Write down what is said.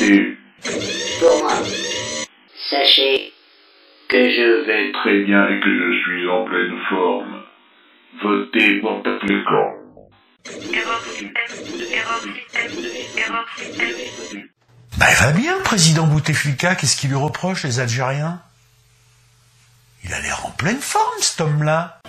rester. Thomas, sachez que je vais très bien et que je suis en pleine forme. Votez pour Patrick. Bah, il va bien, président Bouteflika. Qu'est-ce qu'il lui reproche, les Algériens? Il a l'air en pleine forme, cet homme-là.